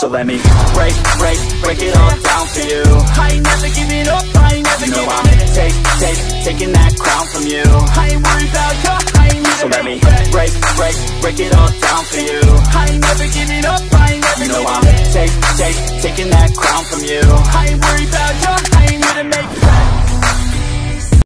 So let me break, break, break it all down for you. I ain't never giving up, I ain't never You know giving I'm take, take, taking that crown from you. I ain't worried about you, I ain't never. So let me break, break, break it all down for you. I ain't never giving up, I ain't never You know I'm giving take, take, taking that crown from you.